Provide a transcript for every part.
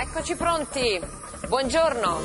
Eccoci pronti. Buongiorno.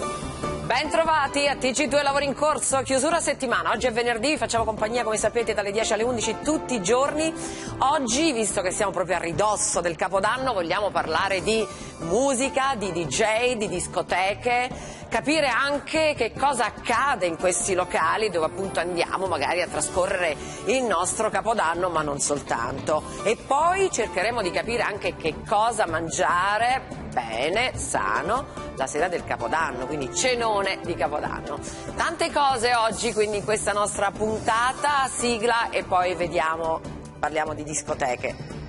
Ben trovati a TG2 Lavori in Corso, chiusura settimana. Oggi è venerdì, facciamo compagnia come sapete dalle 10 alle 11 tutti i giorni. Oggi, visto che siamo proprio a ridosso del Capodanno, vogliamo parlare di musica, di DJ, di discoteche, capire anche che cosa accade in questi locali dove appunto andiamo magari a trascorrere il nostro Capodanno, ma non soltanto. E poi cercheremo di capire anche che cosa mangiare bene, sano, la sera del Capodanno, quindi cenone di Capodanno. Tante cose oggi, quindi in questa nostra puntata, sigla e poi vediamo, parliamo di discoteche.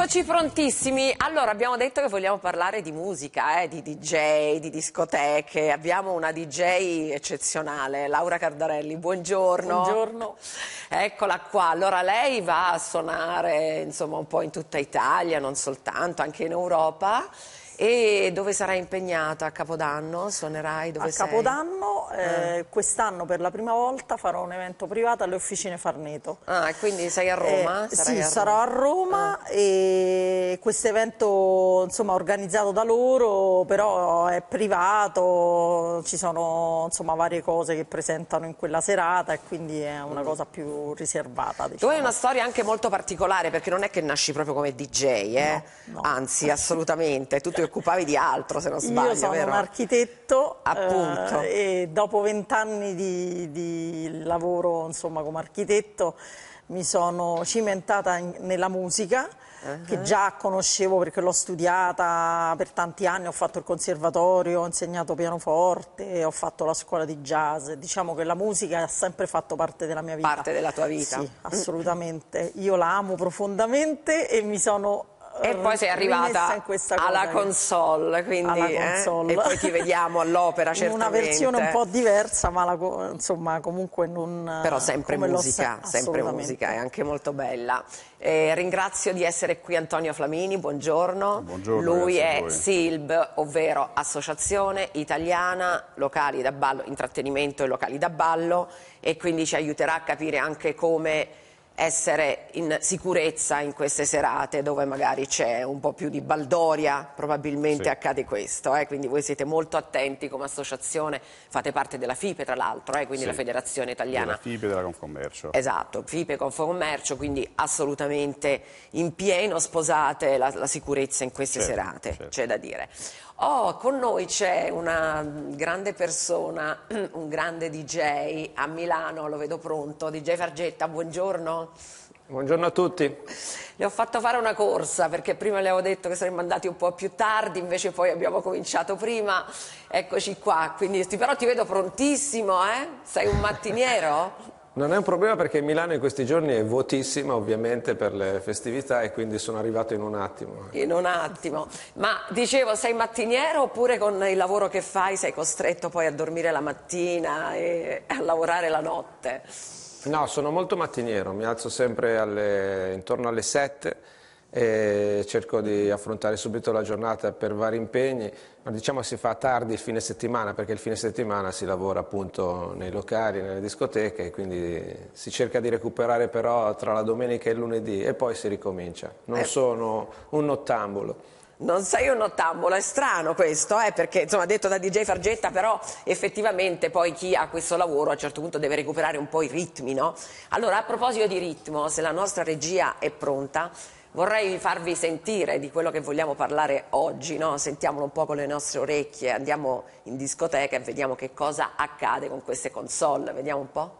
Eccoci prontissimi. Allora, abbiamo detto che vogliamo parlare di musica, eh, di DJ, di discoteche. Abbiamo una DJ eccezionale, Laura Cardarelli. Buongiorno. Buongiorno. Eccola qua. Allora, lei va a suonare insomma un po' in tutta Italia, non soltanto, anche in Europa. E dove sarai impegnata a Capodanno? Suonerai dove a sei? Capodanno, eh, quest'anno per la prima volta farò un evento privato alle Officine Farneto. Ah, quindi sei a Roma? Eh, sì, a sarò a Roma e questo evento insomma organizzato da loro, però è privato, ci sono insomma varie cose che presentano in quella serata e quindi è una cosa più riservata. Tu Diciamo. hai una storia anche molto particolare perché non è che nasci proprio come DJ, eh? No, no. anzi assolutamente, tu ti occupavi di altro se non sbaglio, Io sono vero? un architetto Appunto. eh, e dopo vent'anni di, di lavoro insomma, come architetto mi sono cimentata in- nella musica Uh-huh. che già conoscevo perché l'ho studiata per tanti anni, ho fatto il conservatorio, ho insegnato pianoforte, ho fatto la scuola di jazz. Diciamo che la musica ha sempre fatto parte della mia vita. Parte della tua vita. Sì, assolutamente. Io la amo profondamente e mi sono E poi sei arrivata in alla cosa. console, quindi, Alla eh? console. e poi ti vediamo all'opera in certamente. una versione un po' diversa, ma la insomma comunque non Però sempre musica, se- sempre assolutamente. musica, è anche molto bella. Eh, ringrazio di essere qui Antonio Flamini, buongiorno. Buongiorno, Lui è. SILB, ovvero Associazione Italiana Locali da Ballo, Intrattenimento e Locali da Ballo e quindi ci aiuterà a capire anche come essere in sicurezza in queste serate dove magari c'è un po' più di baldoria, probabilmente Sì. accade questo, eh, quindi voi siete molto attenti come associazione, fate parte della FIPE tra l'altro, eh, quindi Sì. la Federazione Italiana della FIPE e della Confcommercio. Esatto, FIPE Confcommercio, quindi assolutamente in pieno sposate la, la sicurezza in queste Certo, serate, certo. c'è da dire. Oh, con noi c'è una grande persona, un grande DJ a Milano, lo vedo pronto, DJ Fargetta, buongiorno. Buongiorno a tutti. Le ho fatto fare una corsa perché prima le avevo detto che saremmo andati un po' più tardi, invece poi abbiamo cominciato prima. Eccoci qua, quindi però ti vedo prontissimo, eh? Sei un mattiniero? Non è un problema perché Milano in questi giorni è vuotissima ovviamente per le festività e quindi sono arrivato in un attimo. In un attimo. Ma dicevo, sei mattiniero oppure con il lavoro che fai sei costretto poi a dormire la mattina e a lavorare la notte? No, sono molto mattiniero, mi alzo sempre alle- intorno alle 7 e cerco di affrontare subito la giornata per vari impegni, ma diciamo si fa tardi il fine settimana perché il fine settimana si lavora appunto nei locali, nelle discoteche, e quindi si cerca di recuperare però tra la domenica e il lunedì e poi si ricomincia. Non Eh. sono un nottambulo. Non sei un nottambolo, è strano questo, eh, perché insomma detto da DJ Fargetta, però effettivamente poi chi ha questo lavoro a un certo punto deve recuperare un po' i ritmi, no? Allora a proposito di ritmo, se la nostra regia è pronta, vorrei farvi sentire di quello che vogliamo parlare oggi, no? Sentiamolo un po' con le nostre orecchie, andiamo in discoteca e vediamo che cosa accade con queste console, vediamo un po'.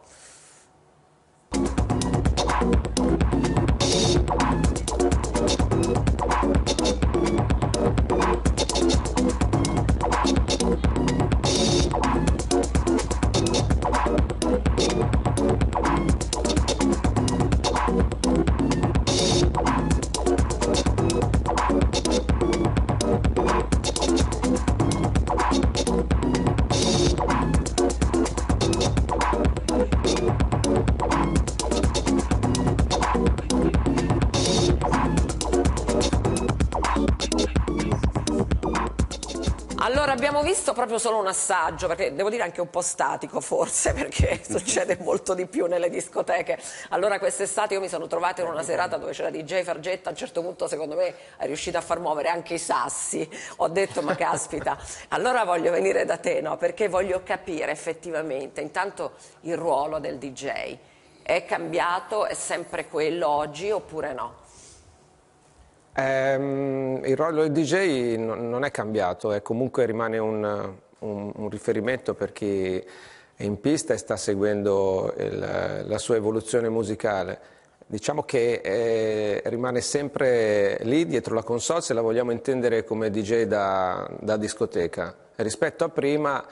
Allora abbiamo visto proprio solo un assaggio, perché devo dire anche un po' statico forse, perché succede molto di più nelle discoteche. Allora quest'estate io mi sono trovata in una serata dove c'era DJ Fargetta, a un certo punto secondo me è riuscita a far muovere anche i sassi. Ho detto ma caspita, allora voglio venire da te, no? Perché voglio capire effettivamente intanto il ruolo del DJ. È cambiato, è sempre quello oggi oppure no? Ehm, il ruolo del DJ non è cambiato, è comunque rimane un, un, un, riferimento per chi è in pista e sta seguendo il, la sua evoluzione musicale. Diciamo che eh, rimane sempre lì dietro la console se la vogliamo intendere come DJ da, da discoteca. Rispetto a prima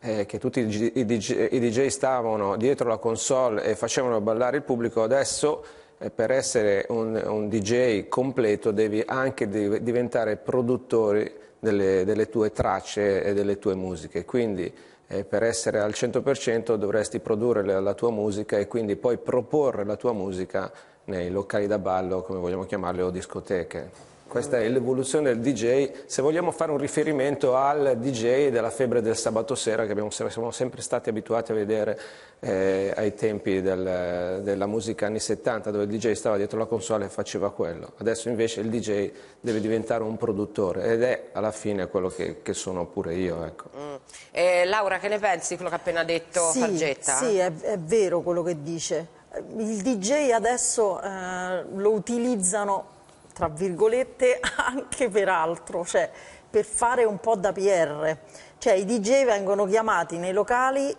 eh, che tutti i DJ, i DJ stavano dietro la console e facevano ballare il pubblico, adesso per essere un, un, DJ completo devi anche diventare produttore delle, delle, tue tracce e delle tue musiche, quindi eh, per essere al 100% dovresti produrre la, la tua musica e quindi poi proporre la tua musica nei locali da ballo, come vogliamo chiamarli, o discoteche. Questa è l'evoluzione del DJ, se vogliamo fare un riferimento al DJ della febbre del sabato sera che abbiamo, siamo sempre stati abituati a vedere eh, ai tempi del, della musica anni 70 dove il DJ stava dietro la console e faceva quello. Adesso invece il DJ deve diventare un produttore ed è alla fine quello che, che sono pure io. Ecco. Mm. Eh, Laura, che ne pensi di quello che ha appena detto sì, Fargetta? Sì, è, è, vero quello che dice. Il DJ adesso eh, lo utilizzano tra virgolette, anche per altro, cioè per fare un po' da PR. Cioè i DJ vengono chiamati nei locali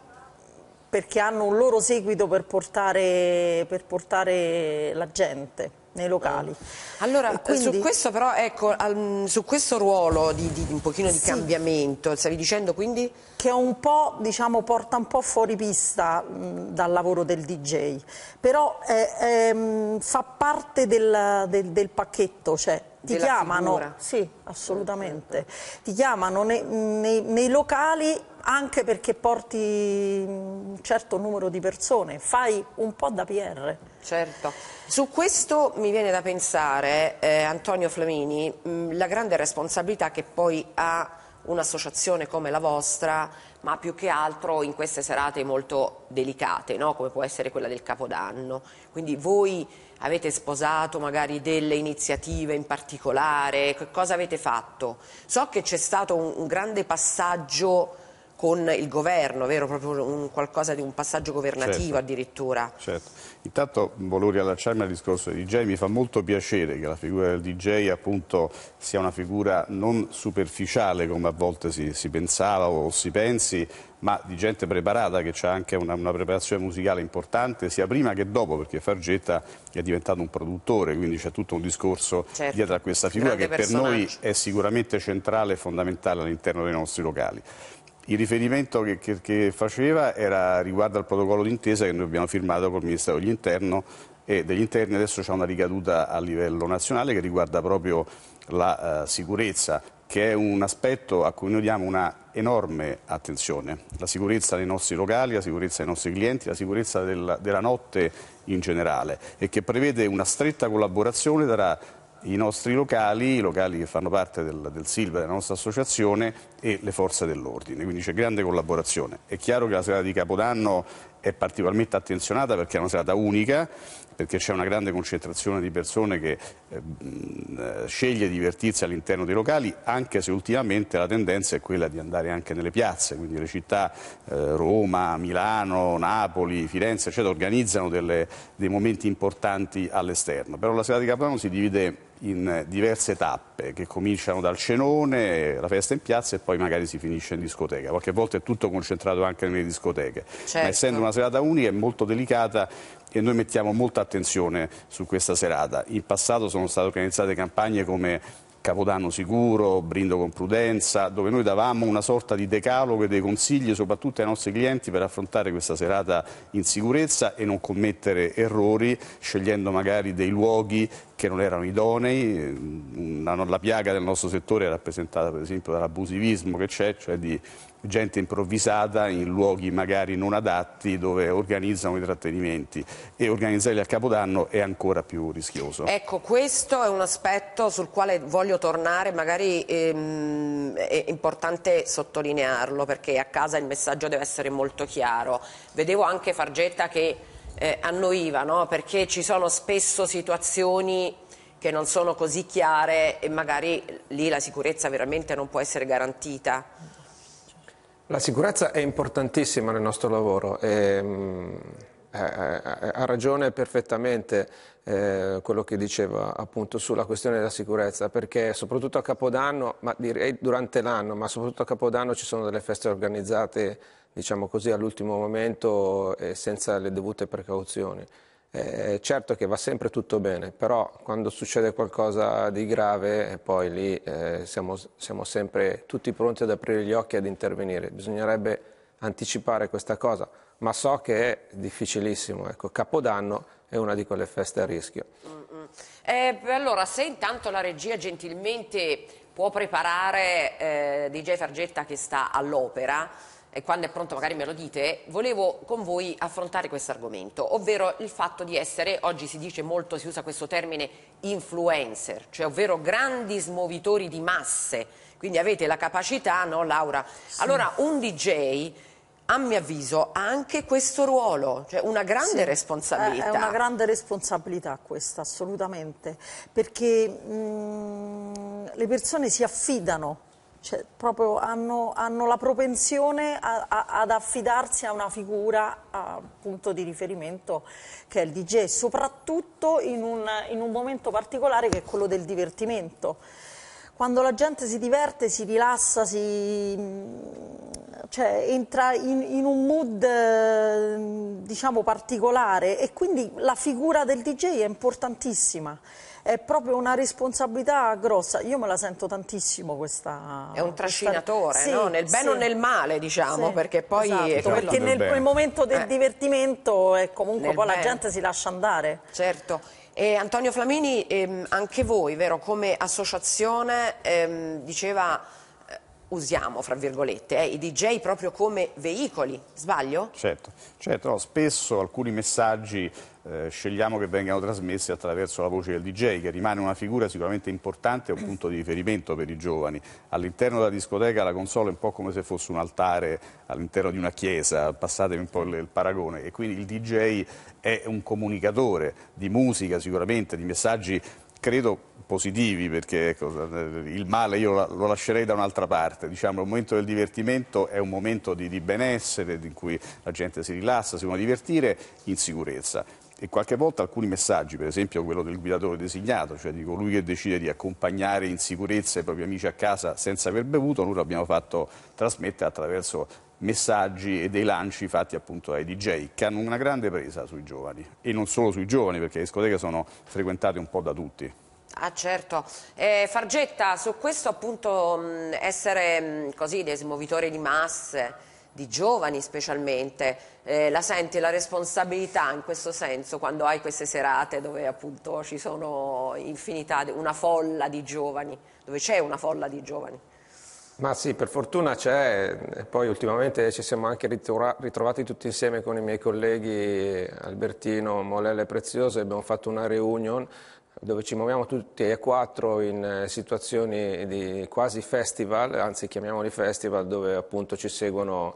perché hanno un loro seguito per portare, per portare la gente nei locali. Allora, quindi... su questo però, ecco, su questo ruolo di, di, un pochino di sì. cambiamento, stavi dicendo quindi? Che un po', diciamo, porta un po' fuori pista mh, dal lavoro del DJ, però è, è, fa parte del, del, del pacchetto, cioè ti chiamano, figura. sì, assolutamente, ti chiamano nei, nei, nei locali anche perché porti un certo numero di persone, fai un po' da PR. Certo. Su questo mi viene da pensare, eh, Antonio Flamini, mh, la grande responsabilità che poi ha un'associazione come la vostra, ma più che altro in queste serate molto delicate, no? come può essere quella del Capodanno. Quindi voi avete sposato magari delle iniziative in particolare, che cosa avete fatto? So che c'è stato un, un grande passaggio con il governo, vero? Proprio un, qualcosa di un passaggio governativo certo. addirittura. Certo. Intanto volevo riallacciarmi al discorso del DJ, mi fa molto piacere che la figura del DJ appunto sia una figura non superficiale come a volte si, si pensava o si pensi, ma di gente preparata che ha anche una, una, preparazione musicale importante sia prima che dopo perché Fargetta è diventato un produttore quindi c'è tutto un discorso certo. dietro a questa figura Grande che per noi è sicuramente centrale e fondamentale all'interno dei nostri locali. Il riferimento che, che, che faceva era riguardo al protocollo d'intesa che noi abbiamo firmato col Ministero degli, Interno e degli Interni, adesso c'è una ricaduta a livello nazionale che riguarda proprio la uh, sicurezza, che è un aspetto a cui noi diamo una enorme attenzione. La sicurezza dei nostri locali, la sicurezza dei nostri clienti, la sicurezza del, della notte in generale e che prevede una stretta collaborazione tra i nostri locali, i locali che fanno parte del, del Silva, della nostra associazione e le forze dell'ordine, quindi c'è grande collaborazione. È chiaro che la serata di Capodanno è particolarmente attenzionata perché è una serata unica, perché c'è una grande concentrazione di persone che eh, sceglie di divertirsi all'interno dei locali, anche se ultimamente la tendenza è quella di andare anche nelle piazze, quindi le città eh, Roma, Milano, Napoli, Firenze, eccetera, organizzano delle, dei momenti importanti all'esterno. Però la serata di Capodanno si divide in diverse tappe che cominciano dal cenone, la festa in piazza e poi magari si finisce in discoteca. Qualche volta è tutto concentrato anche nelle discoteche, certo. ma essendo una serata unica è molto delicata e noi mettiamo molta attenzione su questa serata. In passato sono state organizzate campagne come Capodanno sicuro, brindo con prudenza, dove noi davamo una sorta di decalogo e dei consigli soprattutto ai nostri clienti per affrontare questa serata in sicurezza e non commettere errori, scegliendo magari dei luoghi che non erano idonei, la piaga del nostro settore è rappresentata per esempio dall'abusivismo che c'è, cioè di gente improvvisata in luoghi magari non adatti dove organizzano i trattenimenti e organizzarli a Capodanno è ancora più rischioso. Ecco, questo è un aspetto sul quale voglio tornare, magari ehm, è importante sottolinearlo perché a casa il messaggio deve essere molto chiaro. Vedevo anche Fargetta che eh, annoiva, no? perché ci sono spesso situazioni che non sono così chiare e magari lì la sicurezza veramente non può essere garantita. La sicurezza è importantissima nel nostro lavoro e, mh, ha ragione perfettamente eh, quello che diceva appunto sulla questione della sicurezza perché soprattutto a Capodanno, ma direi durante l'anno, ma soprattutto a Capodanno ci sono delle feste organizzate diciamo così all'ultimo momento e senza le dovute precauzioni. Eh, certo che va sempre tutto bene, però quando succede qualcosa di grave eh, poi lì eh, siamo, siamo, sempre tutti pronti ad aprire gli occhi e ad intervenire. Bisognerebbe anticipare questa cosa, ma so che è difficilissimo. Ecco, Capodanno è una di quelle feste a rischio. Mm -mm. Eh, allora, se intanto la regia gentilmente può preparare eh, DJ Fargetta che sta all'opera, e quando è pronto magari me lo dite, volevo con voi affrontare questo argomento, ovvero il fatto di essere, oggi si dice molto, si usa questo termine influencer, cioè ovvero grandi smovitori di masse, quindi avete la capacità, no Laura? Sì. Allora un DJ a mio avviso ha anche questo ruolo, cioè una grande sì, responsabilità. È una grande responsabilità questa, assolutamente, perché mh, le persone si affidano cioè, proprio hanno, hanno, la propensione a, a, ad affidarsi a una figura a punto di riferimento che è il DJ, soprattutto in un, in un momento particolare che è quello del divertimento. Quando la gente si diverte, si rilassa, si, cioè, entra in, in, un mood diciamo, particolare e quindi la figura del DJ è importantissima è proprio una responsabilità grossa. Io me la sento tantissimo questa... È un trascinatore, questa... no? Nel bene sì. o nel male, diciamo, sì. perché poi... Esatto, perché nel, nel, momento del eh. divertimento e comunque nel poi bene. la gente si lascia andare. Certo. E Antonio Flamini, ehm, anche voi, vero, come associazione, ehm, diceva usiamo, fra virgolette, eh, i DJ proprio come veicoli, sbaglio? Certo, certo no, spesso alcuni messaggi eh, scegliamo che vengano trasmessi attraverso la voce del DJ, che rimane una figura sicuramente importante e un punto di riferimento per i giovani. All'interno della discoteca la console è un po' come se fosse un altare all'interno di una chiesa, passatemi un po' il, paragone, e quindi il DJ è un comunicatore di musica sicuramente, di messaggi credo positivi perché ecco, il male io lo lascerei da un'altra parte, diciamo, il momento del divertimento è un momento di, di benessere in cui la gente si rilassa, si può divertire in sicurezza. E qualche volta alcuni messaggi, per esempio quello del guidatore designato, cioè di colui che decide di accompagnare in sicurezza i propri amici a casa senza aver bevuto, noi lo abbiamo fatto trasmettere attraverso messaggi e dei lanci fatti appunto dai DJ che hanno una grande presa sui giovani e non solo sui giovani perché le discoteche sono frequentate un po' da tutti. Ah certo, eh, Fargetta su questo appunto mh, essere mh, così dei smovitori di masse, di giovani specialmente, eh, la senti la responsabilità in questo senso quando hai queste serate dove appunto ci sono infinità, una folla di giovani, dove c'è una folla di giovani? Ma sì, per fortuna c'è, e poi ultimamente ci siamo anche ritrovati tutti insieme con i miei colleghi Albertino, Molelle Prezioso e abbiamo fatto una reunion dove ci muoviamo tutti e quattro in eh, situazioni di quasi festival, anzi chiamiamoli festival, dove appunto ci seguono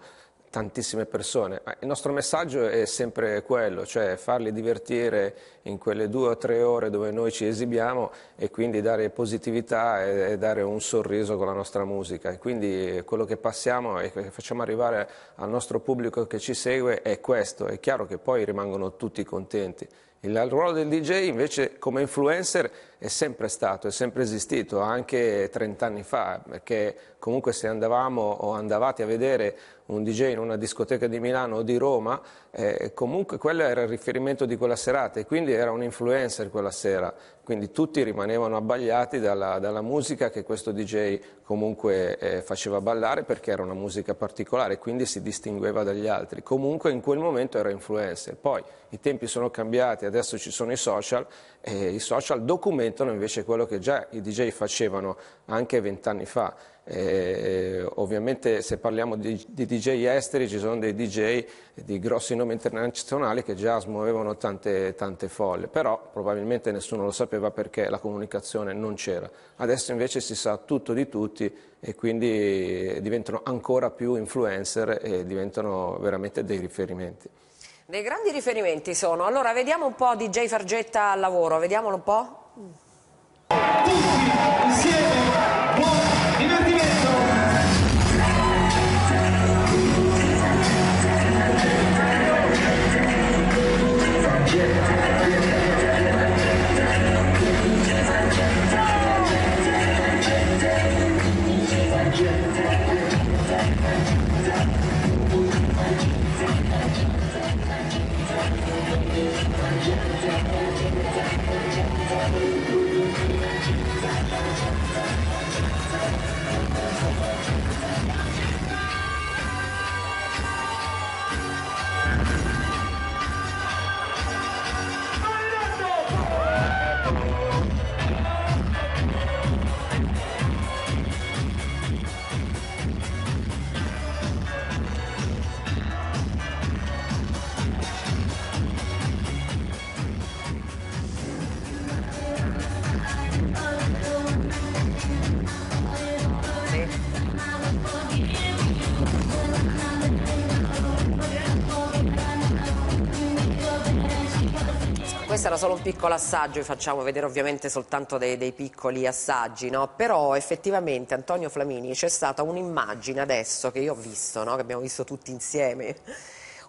tantissime persone. Il nostro messaggio è sempre quello, cioè farli divertire in quelle due o tre ore dove noi ci esibiamo e quindi dare positività e, dare un sorriso con la nostra musica. E quindi quello che passiamo e che facciamo arrivare al nostro pubblico che ci segue è questo. È chiaro che poi rimangono tutti contenti. Il ruolo del DJ invece come influencer è sempre stato, è sempre esistito, anche 30 anni fa, perché comunque se andavamo o andavate a vedere un DJ in una discoteca di Milano o di Roma, eh, comunque quello era il riferimento di quella serata e quindi era un influencer quella sera, quindi tutti rimanevano abbagliati dalla, dalla musica che questo DJ comunque eh, faceva ballare perché era una musica particolare, quindi si distingueva dagli altri. Comunque in quel momento era influencer. Poi i tempi sono cambiati, adesso ci sono i social e i social documentano invece quello che già i DJ facevano anche vent'anni fa. Eh, ovviamente se parliamo di, di, DJ esteri ci sono dei DJ di grossi nomi internazionali che già smuovevano tante, tante folle, però probabilmente nessuno lo sapeva perché la comunicazione non c'era. Adesso invece si sa tutto di tutti e quindi diventano ancora più influencer e diventano veramente dei riferimenti. Dei grandi riferimenti sono, allora vediamo un po' DJ Fargetta al lavoro, vediamolo un po'. Tutti insieme, buon questo era solo un piccolo assaggio, vi facciamo vedere ovviamente soltanto dei, dei piccoli assaggi, no? però effettivamente Antonio Flamini c'è stata un'immagine adesso che io ho visto, no? che abbiamo visto tutti insieme,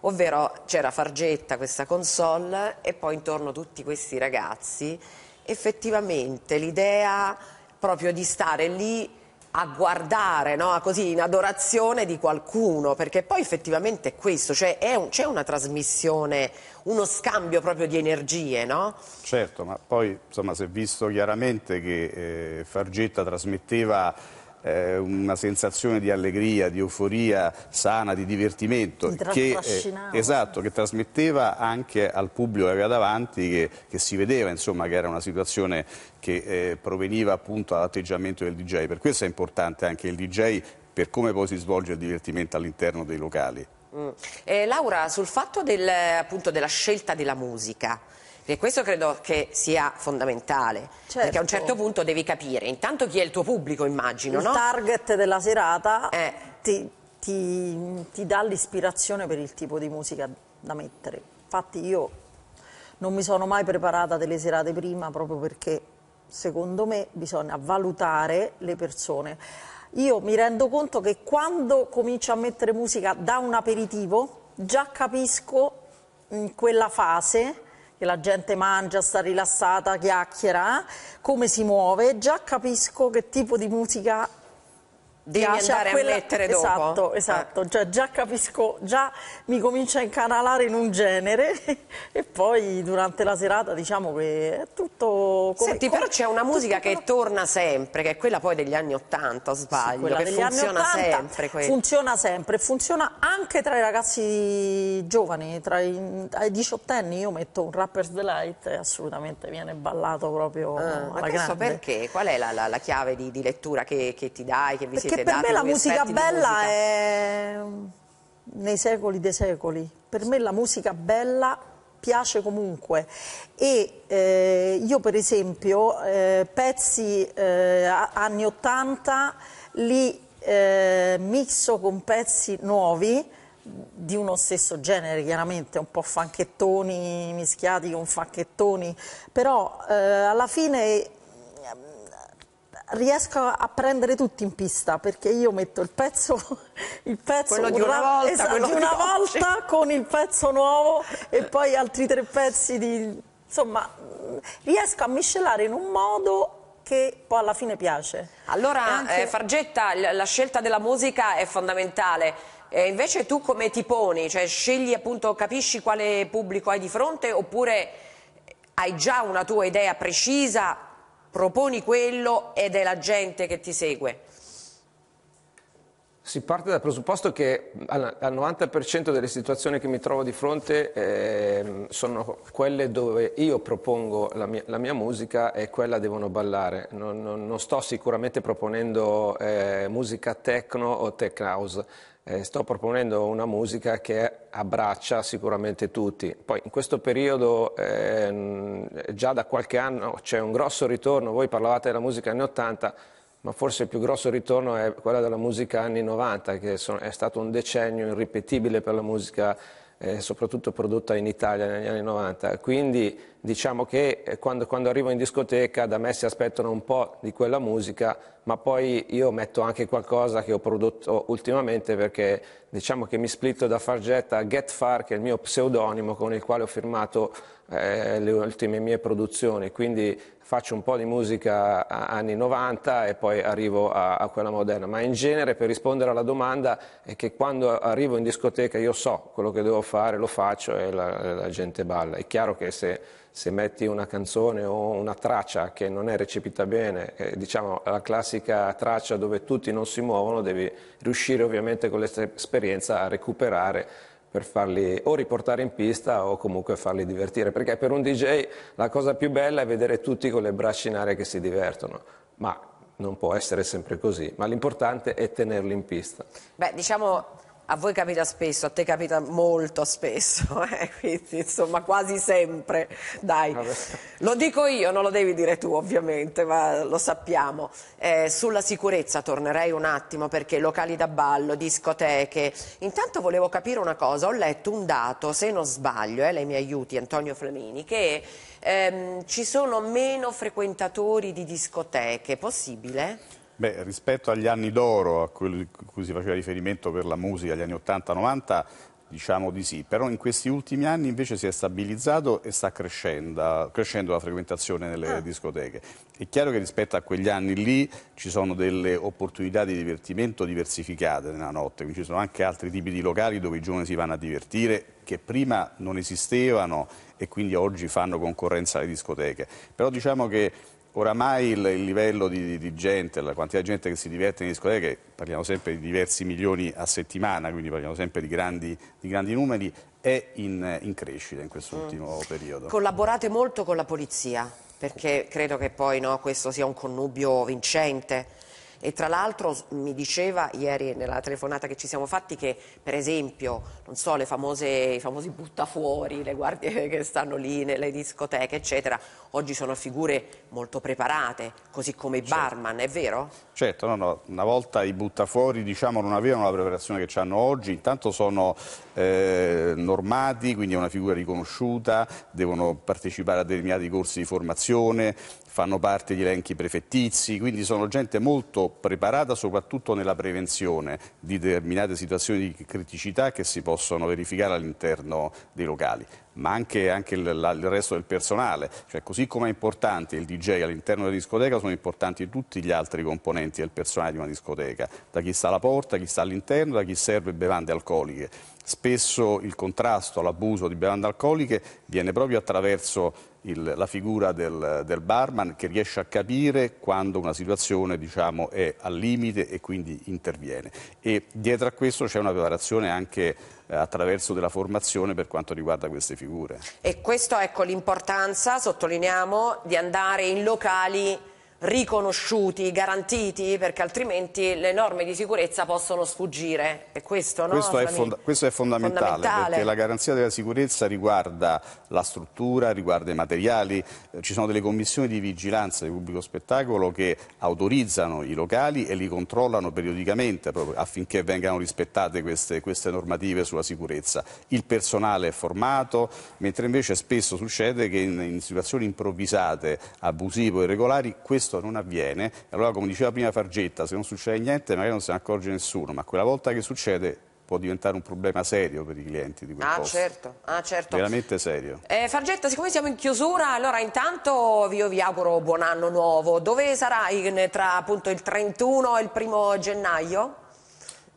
ovvero c'era Fargetta, questa console e poi intorno tutti questi ragazzi, effettivamente l'idea proprio di stare lì a guardare no? così in adorazione di qualcuno, perché poi effettivamente è questo, cioè un, c'è una trasmissione, uno scambio proprio di energie, no? Certo, ma poi insomma si è visto chiaramente che eh, Fargetta trasmetteva eh, una sensazione di allegria, di euforia sana, di divertimento che, eh, esatto, che trasmetteva anche al pubblico che aveva davanti che, che si vedeva insomma, che era una situazione che eh, proveniva appunto dall'atteggiamento del DJ. Per questo è importante anche il DJ per come poi si svolge il divertimento all'interno dei locali. Mm. Eh, Laura, sul fatto del, appunto, della scelta della musica, e questo credo che sia fondamentale, certo. perché a un certo punto devi capire intanto chi è il tuo pubblico, immagino, il no? target della serata eh. ti, ti, ti dà l'ispirazione per il tipo di musica da mettere. Infatti io non mi sono mai preparata delle serate prima proprio perché secondo me bisogna valutare le persone. Io mi rendo conto che quando comincio a mettere musica da un aperitivo già capisco in quella fase che la gente mangia, sta rilassata, chiacchiera, come si muove, già capisco che tipo di musica Devi andare a, quella... a mettere dopo. Esatto, esatto. Eh. Cioè, già capisco, già mi comincia a incanalare in un genere e poi durante la serata diciamo che è tutto... Come, Senti, però c'è una musica che però... torna sempre, che è quella poi degli anni Ottanta, sbaglio, sì, che funziona sempre. Quella. Funziona sempre, funziona anche tra i ragazzi giovani, tra i, ai diciottenni io metto un Rapper's Delight e assolutamente viene ballato proprio ah, alla ma grande. perché? Qual è la, la, la chiave di, di lettura che, che, ti dai, che vi perché siete per dati? me la musica bella musica? è nei secoli dei secoli. Per me la musica bella piace comunque e eh, io per esempio eh, pezzi eh, anni 80 li eh, mixo con pezzi nuovi di uno stesso genere chiaramente un po' fanchettoni mischiati con fanchettoni però eh, alla fine riesco a prendere tutti in pista perché io metto il pezzo, il pezzo quello di una volta, esatto, di una volta con il pezzo nuovo e poi altri tre pezzi di insomma riesco a miscelare in un modo che poi alla fine piace. Allora, anche... eh, Fargetta, la scelta della musica è fondamentale. E invece tu come ti poni? Cioè, scegli appunto, capisci quale pubblico hai di fronte oppure hai già una tua idea precisa, proponi quello ed è la gente che ti segue? Si parte dal presupposto che al al 90% delle situazioni che mi trovo di fronte ehm, sono quelle dove io propongo la mia, la mia musica e quella devono ballare. Non, non- non sto sicuramente proponendo eh, musica techno o tech house, eh, sto proponendo una musica che abbraccia sicuramente tutti. Poi in questo periodo ehm, già da qualche anno c'è un grosso ritorno, voi parlavate della musica anni 80, ma forse il più grosso ritorno è quella della musica anni 90, che sono- è stato un decennio irripetibile per la musica, eh, soprattutto prodotta in Italia negli anni 90. Quindi diciamo che eh, quando, quando arrivo in discoteca da me si aspettano un po' di quella musica, ma poi io metto anche qualcosa che ho prodotto ultimamente perché diciamo che mi splitto da Fargetta a Get Far, che è il mio pseudonimo con il quale ho firmato eh, le ultime mie produzioni. Quindi faccio un po' di musica anni 90 e poi arrivo a, a quella moderna, ma in genere per rispondere alla domanda è che quando arrivo in discoteca io so quello che devo fare, lo faccio e la, la gente balla. È chiaro che se, se metti una canzone o una traccia che non è recepita bene, eh, diciamo la classica traccia dove tutti non si muovono, devi riuscire ovviamente con l'esperienza a recuperare per farli o riportare in pista o comunque farli divertire, perché per un DJ la cosa più bella è vedere tutti con le braccia in aria che si divertono, ma non può essere sempre così, ma l'importante è tenerli in pista. Beh, diciamo, a voi capita spesso, a te capita molto spesso, eh, quindi insomma quasi sempre, dai. Vabbè. Lo dico io, non lo devi dire tu ovviamente, ma lo sappiamo. Eh, sulla sicurezza tornerei un attimo perché locali da ballo, discoteche. Intanto volevo capire una cosa, ho letto un dato, se non sbaglio, eh, lei mi aiuti Antonio Flamini, che ehm, ci sono meno frequentatori di discoteche, possibile? Beh, rispetto agli anni d'oro a cui si faceva riferimento per la musica, gli anni 80-90, diciamo di sì, però in questi ultimi anni invece si è stabilizzato e sta crescendo, crescendo la frequentazione nelle discoteche. È chiaro che rispetto a quegli anni lì ci sono delle opportunità di divertimento diversificate nella notte, quindi ci sono anche altri tipi di locali dove i giovani si vanno a divertire che prima non esistevano e quindi oggi fanno concorrenza alle discoteche. Però diciamo che Oramai il, il livello di, di gente, la quantità di gente che si diverte in discoteche, parliamo sempre di diversi milioni a settimana, quindi parliamo sempre di grandi, di grandi numeri, è in, in crescita in quest'ultimo periodo. Collaborate molto con la polizia, perché credo che poi no, questo sia un connubio vincente. E tra l'altro mi diceva ieri nella telefonata che ci siamo fatti che per esempio, non so, le famose, i famosi buttafuori, le guardie che stanno lì nelle discoteche, eccetera, oggi sono figure molto preparate, così come i barman, è vero? Certo, no, no, una volta i buttafuori diciamo, non avevano la preparazione che hanno oggi, intanto sono eh, normati, quindi è una figura riconosciuta, devono partecipare a determinati corsi di formazione, fanno parte di elenchi prefettizi, quindi sono gente molto preparata soprattutto nella prevenzione di determinate situazioni di criticità che si possono verificare all'interno dei locali ma anche, anche il, il resto del personale, cioè così come è importante il DJ all'interno della discoteca sono importanti tutti gli altri componenti del personale di una discoteca, da chi sta alla porta, chi sta all'interno, da chi serve bevande alcoliche. Spesso il contrasto all'abuso di bevande alcoliche viene proprio attraverso il- la figura del, del barman che riesce a capire quando una situazione diciamo, è al limite e quindi interviene. E dietro a questo c'è una preparazione anche eh, attraverso della formazione per quanto riguarda queste figure. E questo ecco l'importanza, sottolineiamo, di andare in locali riconosciuti, garantiti, perché altrimenti le norme di sicurezza possono sfuggire. E questo, no? Questo, è questo è fondamentale, Fondamentale. perché la garanzia della sicurezza riguarda la struttura, riguarda i materiali, ci sono delle commissioni di vigilanza di pubblico spettacolo che autorizzano i locali e li controllano periodicamente affinché vengano rispettate queste, queste normative sulla sicurezza. Il personale è formato, mentre invece spesso succede che in, in situazioni improvvisate, abusive o irregolari questo non avviene. Allora, come diceva prima Fargetta, se non succede niente magari non se ne accorge nessuno, ma quella volta che succede può diventare un problema serio per i clienti di quel Ah posto. certo, ah certo. Veramente serio. Eh, Fargetta, siccome siamo in chiusura, allora intanto io vi auguro buon anno nuovo. Dove sarai tra appunto il 31 e il primo gennaio?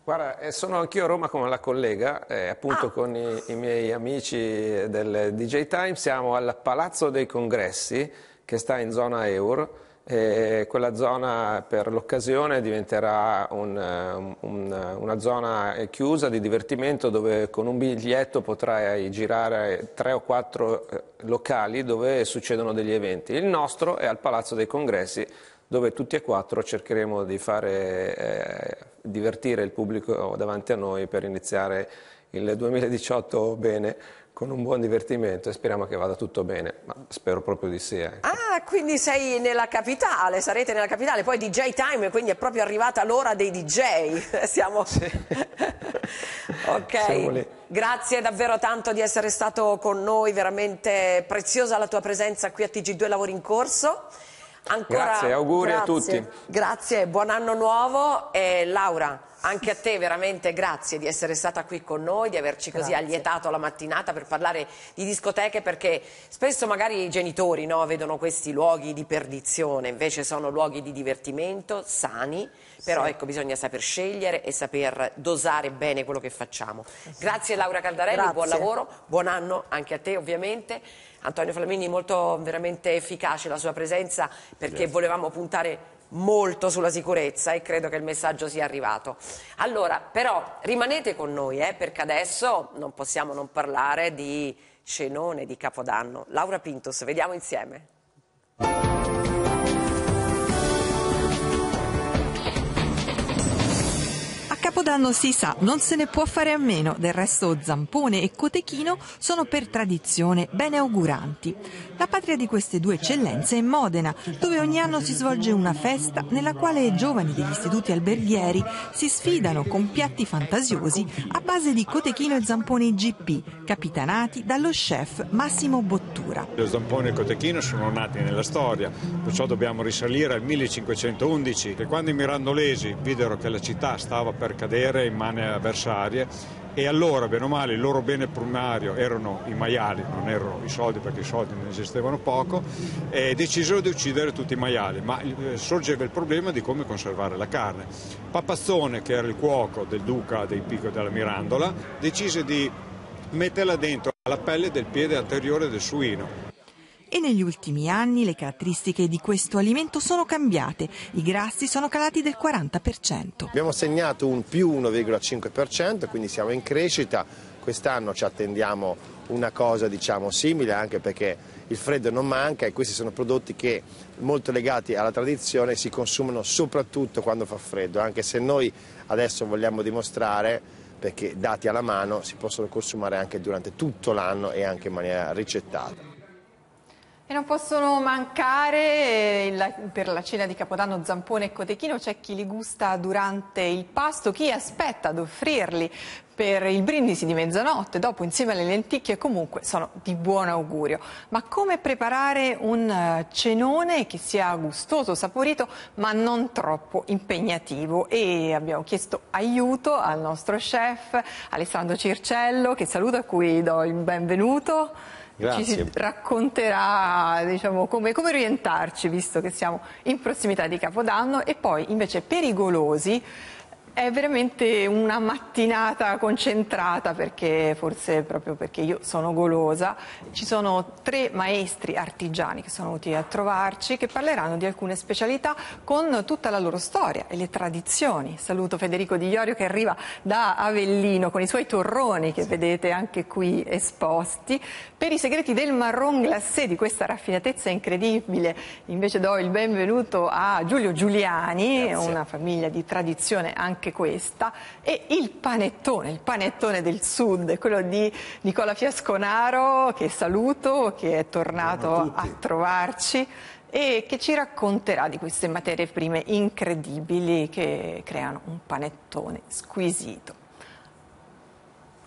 Guarda, eh, sono anch'io a Roma come la collega, eh, appunto Ah. con i, i miei amici del DJ Time, siamo al Palazzo dei Congressi che sta in zona Eur. E quella zona per l'occasione diventerà un, eh, un- una zona chiusa di divertimento dove con un biglietto potrai girare tre o quattro eh, locali dove succedono degli eventi. Il nostro è al Palazzo dei Congressi dove tutti e quattro cercheremo di fare eh, divertire il pubblico davanti a noi per iniziare il 2018 bene con un buon divertimento e speriamo che vada tutto bene, ma spero proprio di sì. ecco. Ah, quindi sei nella capitale, sarete nella capitale, poi DJ Time, quindi è proprio arrivata l'ora dei DJ. Siamo... ok, Siamo grazie davvero tanto di essere stato con noi, veramente preziosa la tua presenza qui a TG2 Lavori in Corso. Ancora... Grazie, auguri a Grazie. tutti. Grazie, buon anno nuovo e Laura, anche a te veramente grazie di essere stata qui con noi, di averci così Grazie. allietato la mattinata per parlare di discoteche perché spesso magari i genitori no, vedono questi luoghi di perdizione, invece sono luoghi di divertimento, sani, però ecco bisogna saper scegliere e saper dosare bene quello che facciamo. Grazie Laura Caldarelli, Grazie. buon lavoro, buon anno anche a te ovviamente. Antonio Flamini molto veramente efficace la sua presenza perché volevamo puntare molto sulla sicurezza e credo che il messaggio sia arrivato. Allora, però rimanete con noi eh, perché adesso non possiamo non parlare di cenone di Capodanno. Laura Pintus, vediamo insieme. Capodanno si sa, non se ne può fare a meno, del resto Zampone e Cotechino sono per tradizione bene auguranti. La patria di queste due eccellenze è Modena, dove ogni anno si svolge una festa nella quale i giovani degli istituti alberghieri si sfidano con piatti fantasiosi a base di Cotechino e Zampone IGP, capitanati dallo chef Massimo Bottura. Lo zampone e il cotechino sono nati nella storia, perciò dobbiamo risalire al 1511, che quando i mirandolesi videro che la città stava per cadere in mani avversarie e allora, bene o male, il loro bene primario erano i maiali, non erano i soldi perché i soldi ne esistevano poco, e decisero di uccidere tutti i maiali, ma eh, sorgeva il problema di come conservare la carne. Papazzone, che era il cuoco del duca dei Pico della Mirandola, decise di metterla dentro alla pelle del piede anteriore del suino. E negli ultimi anni le caratteristiche di questo alimento sono cambiate, i grassi sono calati del 40%. Abbiamo segnato un più 1,5%, quindi siamo in crescita. Quest'anno ci attendiamo una cosa diciamo, simile anche perché il freddo non manca e questi sono prodotti che molto legati alla tradizione si consumano soprattutto quando fa freddo, anche se noi adesso vogliamo dimostrare perché dati alla mano si possono consumare anche durante tutto l'anno e anche in maniera ricettata. E non possono mancare eh, per la cena di Capodanno zampone e cotechino, c'è chi li gusta durante il pasto, chi aspetta ad offrirli per il brindisi di mezzanotte, dopo insieme alle lenticchie comunque sono di buon augurio. Ma come preparare un eh, cenone che sia gustoso, saporito, ma non troppo impegnativo? E abbiamo chiesto aiuto al nostro chef Alessandro Circello, che saluto, a cui do il benvenuto. Grazie. Ci racconterà diciamo, come, come orientarci, visto che siamo in prossimità di Capodanno. E poi invece per i golosi è veramente una mattinata concentrata perché forse proprio perché io sono golosa. Ci sono tre maestri artigiani che sono venuti a trovarci che parleranno di alcune specialità con tutta la loro storia e le tradizioni. Saluto Federico Di Iorio che arriva da Avellino con i suoi torroni che vedete anche qui esposti. Per i segreti del marron glacé di questa raffinatezza incredibile invece do il benvenuto a Giulio Giuliani, una famiglia di tradizione anche questa, e il panettone, il panettone del sud, quello di Nicola Fiasconaro, che saluto, che è tornato a trovarci e che ci racconterà di queste materie prime incredibili che creano un panettone squisito.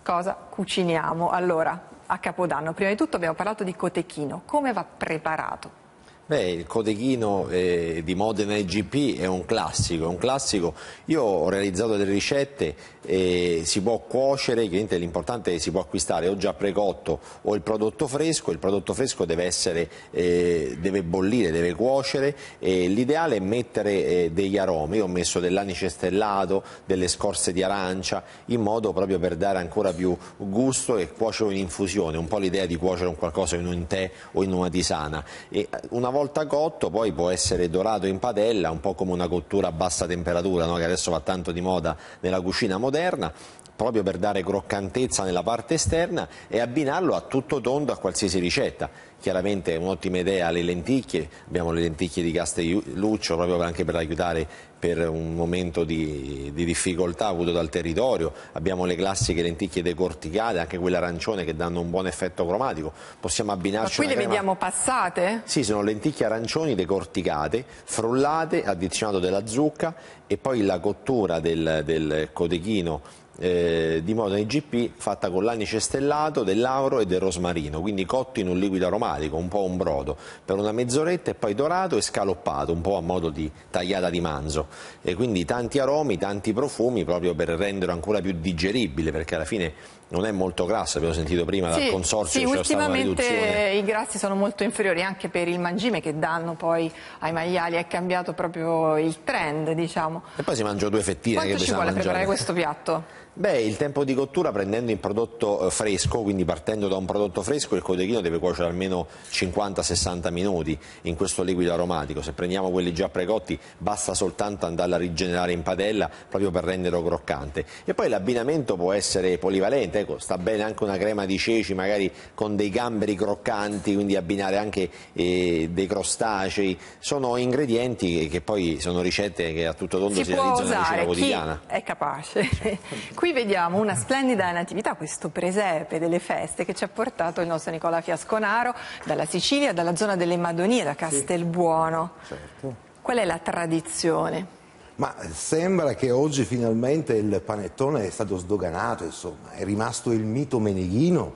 Cosa cuciniamo? Allora, a Capodanno, prima di tutto abbiamo parlato di cotechino, come va preparato? Beh, il codechino eh, di Modena IGP è un classico, è un classico. Io ho realizzato delle ricette, eh, si può cuocere, l'importante è che si può acquistare o già precotto o il prodotto fresco, il prodotto fresco deve, essere, eh, deve bollire, deve cuocere, l'ideale è mettere eh, degli aromi, io ho messo dell'anice stellato, delle scorze di arancia, in modo proprio per dare ancora più gusto e cuocere in infusione, un po' l'idea di cuocere un qualcosa in un tè o in una tisana. E eh, una volta cotto poi può essere dorato in padella, un po' come una cottura a bassa temperatura, no? che adesso va tanto di moda nella cucina moderna, moderna proprio per dare croccantezza nella parte esterna e abbinarlo a tutto tondo a qualsiasi ricetta. Chiaramente è un'ottima idea le lenticchie, abbiamo le lenticchie di Castelluccio proprio anche per aiutare per un momento di, di, difficoltà avuto dal territorio, abbiamo le classiche lenticchie decorticate, anche quelle arancione che danno un buon effetto cromatico, possiamo abbinarci Ma qui le crema... vediamo passate? Sì, sono lenticchie arancioni decorticate, frullate, addizionato della zucca e poi la cottura del, del codechino eh, di moda IGP fatta con l'anice stellato, del lauro e del rosmarino, quindi cotto in un liquido aromatico, un po' un brodo, per una mezz'oretta e poi dorato e scaloppato, un po' a modo di tagliata di manzo. E quindi tanti aromi, tanti profumi proprio per renderlo ancora più digeribile, perché alla fine non è molto grasso, abbiamo sentito prima sì, dal consorzio sì, ultimamente i grassi sono molto inferiori anche per il mangime che danno poi ai maiali, è cambiato proprio il trend diciamo. E poi si mangiano due fettine Quanto che ci vuole mangiare. preparare questo piatto? Beh, il tempo di cottura prendendo il prodotto eh, fresco, quindi partendo da un prodotto fresco, il codechino deve cuocere almeno 50-60 minuti in questo liquido aromatico. Se prendiamo quelli già precotti basta soltanto andarla a rigenerare in padella proprio per renderlo croccante. E poi l'abbinamento può essere polivalente, ecco, sta bene anche una crema di ceci, magari con dei gamberi croccanti, quindi abbinare anche eh, dei crostacei. Sono ingredienti che poi sono ricette che a tutto tondo si, si realizzano nella cucina quotidiana. è capace. Qui vediamo una splendida natività, questo presepe delle feste che ci ha portato il nostro Nicola Fiasconaro dalla Sicilia, dalla zona delle Madonie, da Castelbuono. Certo. Qual è la tradizione? Ma sembra che oggi finalmente il panettone è stato sdoganato, insomma, è rimasto il mito meneghino,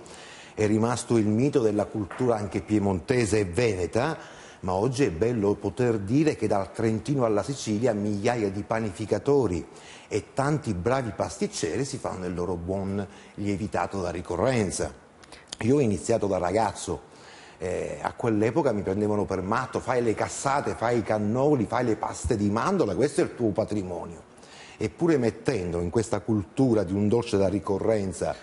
è rimasto il mito della cultura anche piemontese e veneta, ma oggi è bello poter dire che dal Trentino alla Sicilia migliaia di panificatori e tanti bravi pasticceri si fanno il loro buon lievitato da ricorrenza. Io ho iniziato da ragazzo, eh, a quell'epoca mi prendevano per matto, fai le cassate, fai i cannoli, fai le paste di mandola, questo è il tuo patrimonio. Eppure mettendo in questa cultura di un dolce da ricorrenza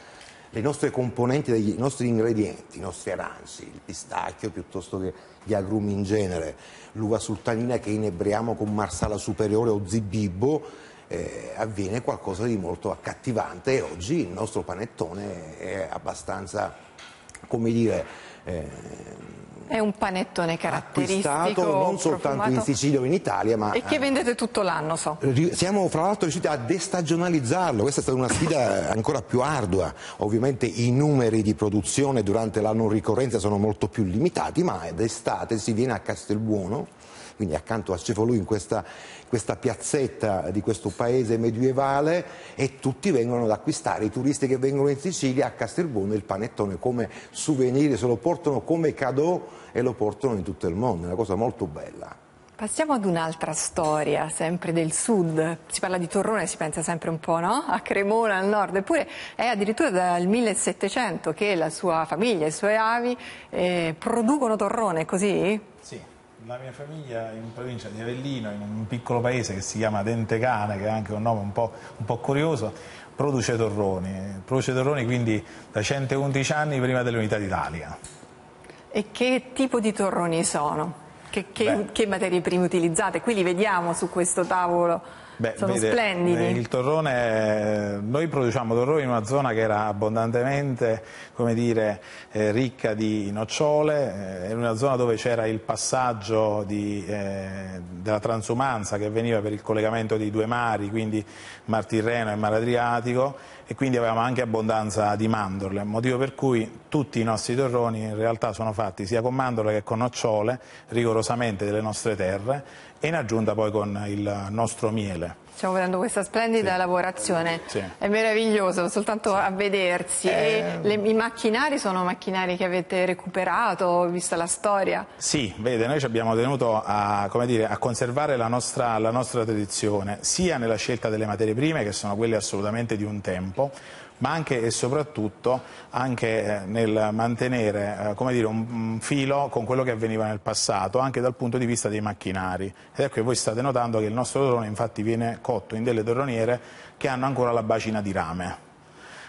le nostre componenti, i nostri ingredienti, i nostri aranci, il pistacchio piuttosto che gli agrumi in genere, l'uva sultanina che inebriamo con marsala superiore o zibibbo, eh, avviene qualcosa di molto accattivante e oggi il nostro panettone è abbastanza, come dire, è un panettone caratteristico. Acquistato non soltanto in Sicilia o in Italia, ma. E che vendete tutto l'anno, so. Siamo fra l'altro riusciti a destagionalizzarlo, questa è stata una sfida ancora più ardua. Ovviamente i numeri di produzione durante l'anno ricorrenza sono molto più limitati, ma d'estate si viene a Castelbuono quindi accanto a Cefalù in questa, questa, piazzetta di questo paese medievale e tutti vengono ad acquistare, i turisti che vengono in Sicilia a Castelbuono il panettone come souvenir, se lo portano come cadeau e lo portano in tutto il mondo, è una cosa molto bella. Passiamo ad un'altra storia, sempre del sud. Si parla di torrone, si pensa sempre un po' no? a Cremona, al nord, eppure è addirittura dal 1700 che la sua famiglia e i suoi avi eh, producono torrone, così? Sì. La mia famiglia in provincia di Avellino, in un piccolo paese che si chiama Dentecane, che ha anche un nome un po', un po curioso, produce torroni. Produce torroni quindi da 111 anni prima dell'unità d'Italia. E che tipo di torroni sono? Che, che, che materie prime utilizzate? Qui li vediamo su questo tavolo. Beh, Sono vede, splendidi. Il torrone, noi produciamo torroni in una zona che era abbondantemente come dire, eh, ricca di nocciole, eh, in una zona dove c'era il passaggio di, eh, della transumanza che avveniva per il collegamento di due mari, quindi Mar Tirreno e Mar Adriatico, e quindi avevamo anche abbondanza di mandorle, motivo per cui tutti i nostri torroni in realtà sono fatti sia con mandorle che con nocciole, rigorosamente delle nostre terre, e in aggiunta poi con il nostro miele. Stiamo vedendo questa splendida lavorazione, Sì. è meraviglioso soltanto a vedersi. Eh, le- I macchinari sono macchinari che avete recuperato, vista la storia? Sì, vede, noi ci abbiamo tenuto a, come dire, a conservare la nostra, la nostra tradizione, sia nella scelta delle materie prime, che sono quelle assolutamente di un tempo, ma anche e soprattutto anche eh, nel mantenere eh, dire, un, filo con quello che avveniva nel passato, anche dal punto di vista dei macchinari. Ed ecco che voi state notando che il nostro torrone infatti viene cotto in delle torroniere che hanno ancora la bacina di rame.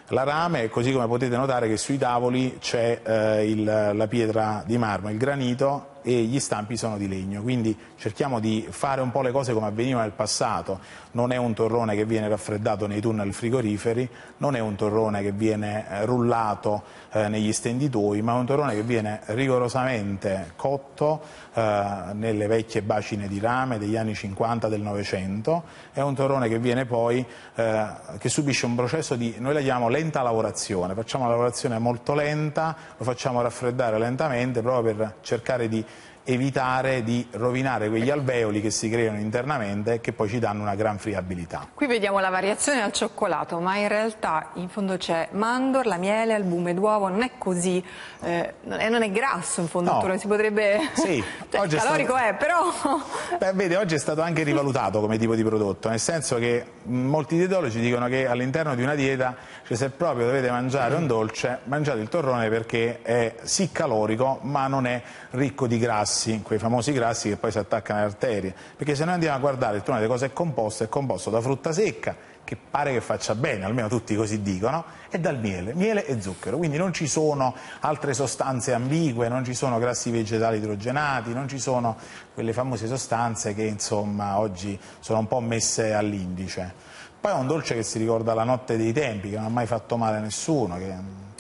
La rame, così come potete notare che sui tavoli c'è eh, la pietra di marmo, il granito e gli stampi sono di legno, quindi cerchiamo di fare un po' le cose come avveniva nel passato. Non è un torrone che viene raffreddato nei tunnel frigoriferi, non è un torrone che viene eh, rullato eh, negli stenditoi, ma è un torrone che viene rigorosamente cotto eh, nelle vecchie bacine di rame degli anni 50 del Novecento. È un torrone che viene poi eh, che subisce un processo di noi la chiamiamo lenta lavorazione, facciamo una lavorazione molto lenta, lo facciamo raffreddare lentamente proprio per cercare di evitare di rovinare quegli alveoli che si creano internamente e che poi ci danno una gran friabilità. Qui vediamo la variazione al cioccolato, ma in realtà in fondo c'è mandorla, miele, albume d'uovo, non è così, eh, non, è, è grasso in fondo, No. si potrebbe... Sì, Cioè, oggi è calorico stato- è, però... Beh, vede, oggi è stato anche rivalutato come tipo di prodotto, nel senso che molti dietologi dicono che all'interno di una dieta, cioè se proprio dovete mangiare un dolce, mangiate il torrone perché è sì calorico, ma non è ricco di grassi, quei famosi grassi che poi si attaccano alle arterie. Perché se noi andiamo a guardare il torrone di cosa è composto, è composto da frutta secca, che pare che faccia bene, almeno tutti così dicono, e dal miele, miele e zucchero. Quindi non ci sono altre sostanze ambigue, non ci sono grassi vegetali idrogenati, non ci sono quelle famose sostanze che insomma oggi sono un po' messe all'indice. Poi è un dolce che si ricorda la notte dei tempi, che non ha mai fatto male a nessuno, che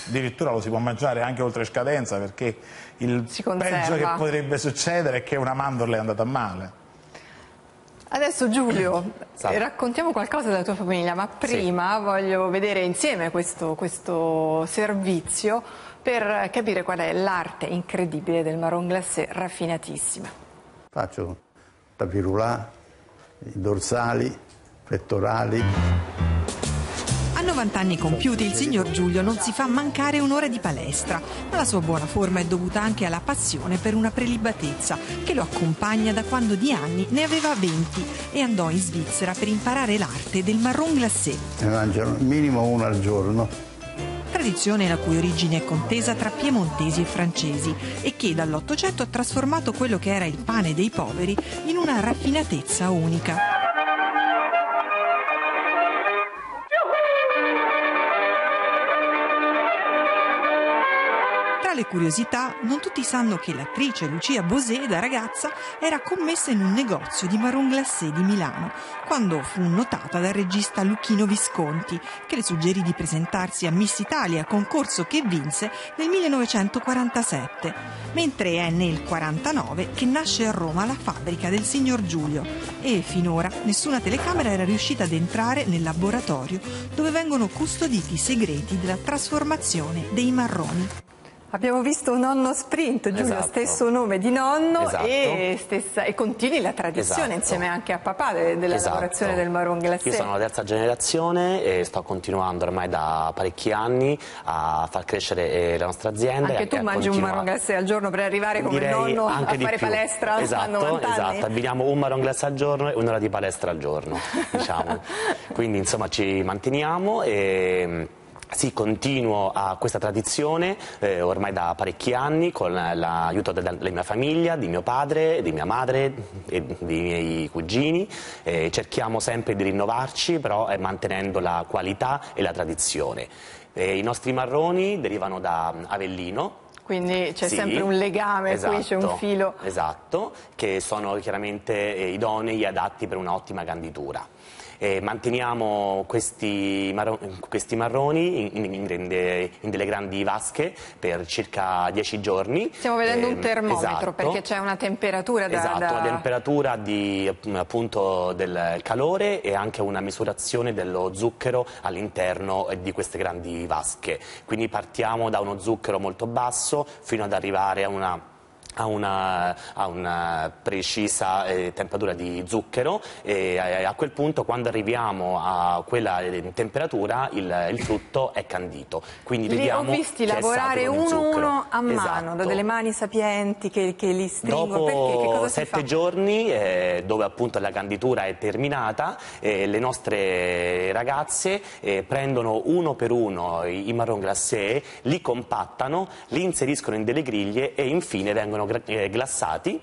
addirittura lo si può mangiare anche oltre scadenza perché il peggio che potrebbe succedere è che una mandorla è andata male. Adesso Giulio, Salve. raccontiamo qualcosa della tua famiglia, ma prima voglio vedere insieme questo, questo servizio per capire qual è l'arte incredibile del marron glacé raffinatissima. Faccio tapirulà, i dorsali, pettorali. A 90 anni compiuti il signor Giulio non si fa mancare un'ora di palestra, ma la sua buona forma è dovuta anche alla passione per una prelibatezza che lo accompagna da quando di anni ne aveva 20 e andò in Svizzera per imparare l'arte del marron glacé, Ne mangiano minimo uno al giorno. tradizione la cui origine è contesa tra piemontesi e francesi e che dall'Ottocento ha trasformato quello che era il pane dei poveri in una raffinatezza unica. Tra le curiosità, non tutti sanno che l'attrice Lucia Bosé, da ragazza, era commessa in un negozio di marron glacé di Milano, quando fu notata dal regista Luchino Visconti, che le suggerì di presentarsi a Miss Italia, concorso che vinse nel 1947, mentre è nel 49 che nasce a Roma la fabbrica del signor Giulio e finora nessuna telecamera era riuscita ad entrare nel laboratorio dove vengono custoditi i segreti della trasformazione dei marroni. Abbiamo visto nonno sprint, Giulio, Esatto. stesso nome di nonno Esatto. e, stessa- e continui la tradizione Esatto. insieme anche a papà de- della Esatto. lavorazione del marron glacé. Io sono la terza generazione e sto continuando ormai da parecchi anni a far crescere eh, la nostra azienda. e Anche tu mangi un continuare- marron glacé al giorno per arrivare come Direi nonno a anche fare palestra a esatto, 90 anni? Esatto, abbiniamo un marron glacé al giorno e un'ora di palestra al giorno, diciamo. Quindi insomma ci manteniamo e sì, continuo a questa tradizione eh, ormai da parecchi anni con l'aiuto della, della mia famiglia, di mio padre, di mia madre e dei miei cugini. Eh, cerchiamo sempre di rinnovarci, però eh, mantenendo la qualità e la tradizione. I nostri marroni derivano da Avellino, Quindi c'è sì, sempre un legame, qui c'è un esatto, filo. Esatto, che sono chiaramente eh, idonei e adatti per un'ottima canditura. Eh, manteniamo questi, marro- questi marroni in, in- in in delle grandi vasche per circa 10 giorni. Stiamo vedendo un Ehm, termometro esatto. perché c'è una temperatura da... Esatto, da- la temperatura di, appunto, del calore e anche una misurazione dello zucchero all'interno eh, di queste grandi vasche. Quindi partiamo da uno zucchero molto basso fino ad arrivare a una a una, una, precisa eh, temperatura di zucchero e a, a, quel punto quando arriviamo a quella eh, temperatura il, il frutto è candito. Quindi li vediamo ho visti lavorare uno uno a mano, esatto. da delle mani sapienti che, che li stringono. Dopo sette giorni, eh, dove appunto la canditura è terminata, eh, le nostre ragazze eh, prendono uno per uno i, i marron glacé, li compattano, li inseriscono in delle griglie e infine vengono eh, glassati